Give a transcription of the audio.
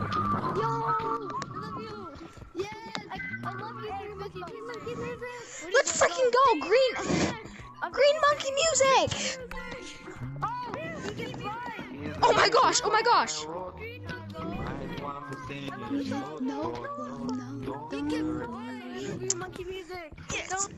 Yo! I love you! Yes! I, I love you, Green Monkey! Green Monkey music! Let's freaking go! Green, green monkey music! Oh! My gosh! Oh my gosh! No, no, no. You! Green Monkey music! Yes.